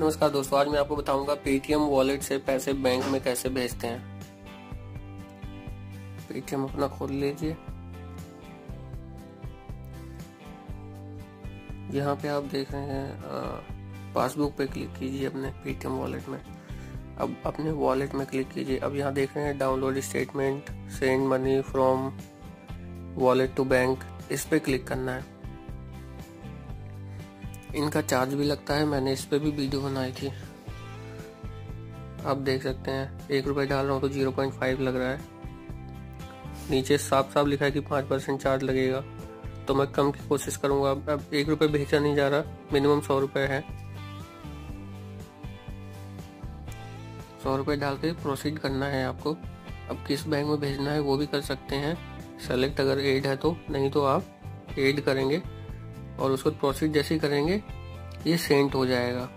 नमस्कार दोस्तों, आज मैं आपको बताऊँगा पेटीएम वॉलेट से पैसे बैंक में कैसे भेजते हैं। पेटीएम अपना खोल लीजिए। यहाँ पे आप देख रहे हैं पासबुक पे क्लिक कीजिए अपने पेटीएम वॉलेट में। अब अपने वॉलेट में क्लिक कीजिए। अब यहाँ देख रहे हैं download statement send money from wallet to bank इस पे क्लिक करना है। इनका चार्ज भी लगता है, मैंने इस पर भी वीडियो बनाई थी। आप देख सकते हैं, एक रुपये डाल रहा हूँ तो ज़ीरो पॉइंट फाइव लग रहा है। नीचे साफ़ साफ़ लिखा है कि पाँच परसेंट चार्ज लगेगा। तो मैं कम की कोशिश करूँगा। अब एक रुपये भेजा नहीं जा रहा, मिनिमम सौ रुपये है। सौ रुपये डाल के प्रोसीड करना है आपको। अब किस बैंक में भेजना है वो भी कर सकते हैं। सेलेक्ट अगर एड है तो नहीं तो आप एड करेंगे। और उसको प्रोसीड जैसे ही करेंगे ये सेंट हो जाएगा।